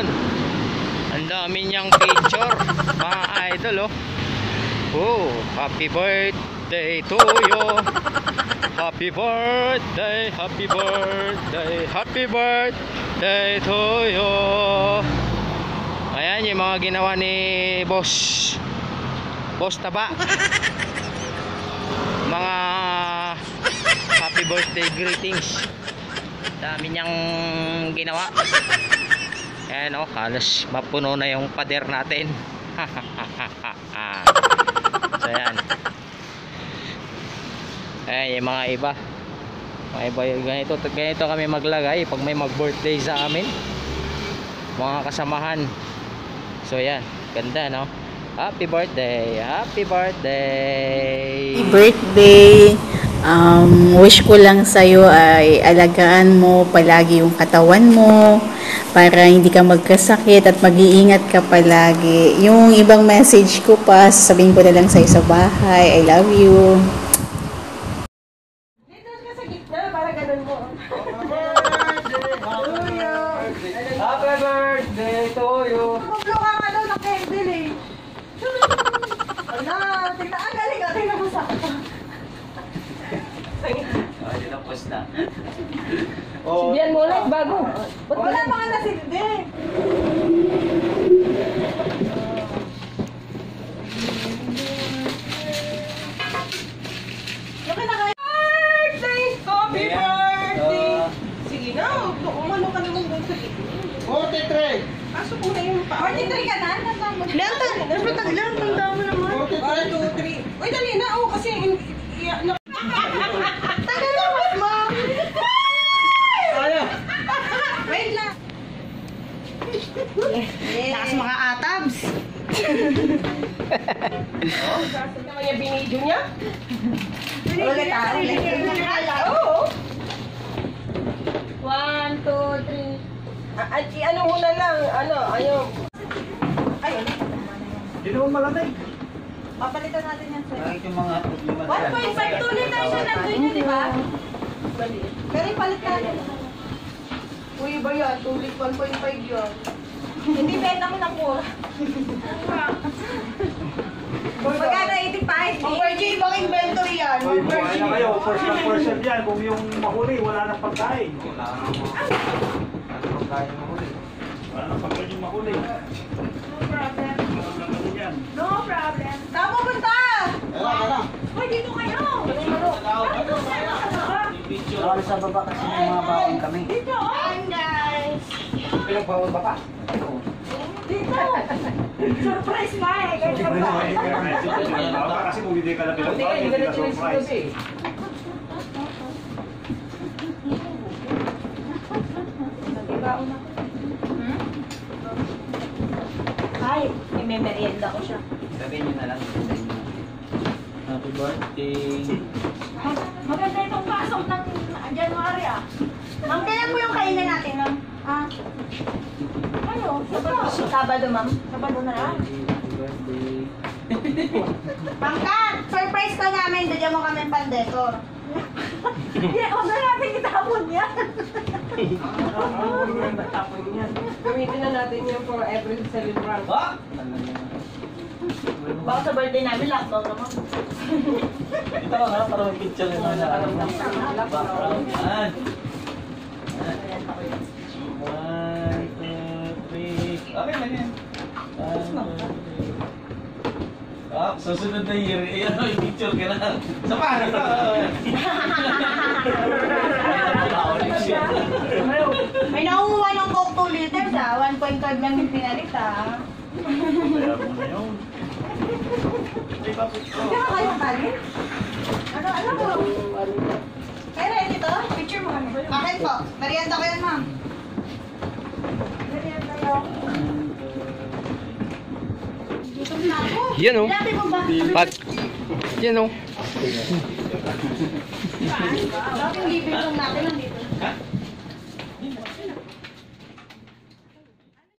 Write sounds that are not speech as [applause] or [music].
Ayun. Ang dami niyang picture. Mga idol oh. Oh, happy birthday to you. Happy birthday, happy birthday, happy birthday to you. Ayan yung mga ginawa ni Boss. Boss Taba. Mga happy birthday greetings. Dami niyang ginawa. Ayan o, halos mapuno na yung pader natin. [laughs] so ayan. Ayan yung mga iba. Mga iba yung ganito, ganito kami maglagay pag may mag-birthday sa amin. Mga kasamahan. So ayan, ganda no. Happy birthday, happy birthday. Happy birthday. Um, wish ko lang sa'yo ay alagaan mo palagi yung katawan mo para hindi ka magkasakit at mag-iingat ka palagi. Yung ibang message ko pa, sabihin ko na lang sa'yo sa bahay. I love you. Happy birthday to you. Kumablo ka nga daw ng candle eh. Ala, tingnan, ang galing ah, tingnan mo sa Oh, na. Sindihan mo ulit bago. Ba't wala mga nasindi? Laki na kayo. Birthday! Happy birthday! Sige na, umano ka naman doon sa gitna. 43! Pasok mo na yung pa. 43 ka na? Ilan tanda mo naman. 1, 2, 3. Uy, dali na. Oo, kasi... iya- na- Tagal naman, ma. Ano? Wait lang. Takas mga atabs. Saan naman yung binidyo niya? Ulit ulit. Oo. One, two, three. Ah, ah, i-ano muna lang, ano, ayaw. Ayun. Hindi naman malamig. Papalitan natin yan sir. Bakit yung mga problema 1.5 tuloy tayo siya nandun yun, di ba? Pero ipalit natin. Uy, ba yan? Tulit 1.5 yun. Hindi benta mo ng pura. Magkano 85? Ang virgin bang inventory yan? Hoy, buhay na kayo. First na person yan. Kung yung mahuli, wala nang pagkain. Wala nang pagkain mahuli. Wala nang pagkain yung mahuli. No problem. Wala nang yan. No problem. Tama punta! Hoy, dito kayo! Wala sa baba kasi may mga baon kami. Dito! Hi, guys! Pinagbawal ba pa? Dito! Surprise na eh! Pa naman. Baka kasi kung hindi ka na pinagbawa, hindi ka surprise. Ay, may merienda ko siya. Sabihin nyo na lang. Happy birthday. Maganda itong pasok ng January ah. Ma'am, kailan po yung kainan natin, ma'am? Ah. Ano? Sabado. Sabado, ma'am. Sabado na lang. [laughs] Happy birthday. Ma'am Kat, surprise ka namin. Dadyan mo kami pandekor. Huwag na natin itapon yan. Gamitin na natin yan for every celebrant. Ha? Baka sa birthday namin, lockdown naman. Ito nga, para may picture nyo na alam mo. Background. Yan. One, two, three. Okay lang yan. One, two, three. Ah, susunod na year, ayan o, yung picture ka lang. Sa paano ito? [laughs] May nakuha ng Coke 2 liters ah. 1.5 lang yung pinalit ah. Kaya mo na yun. Hindi ba picture? Hindi ba kayo kalit? Ano, ano mo? Kaya to? Picture mo kami. Akin po. Merienda ko yan, ma'am. Yan o. Mo ba? Pag, yan o. Dating living room natin nandito.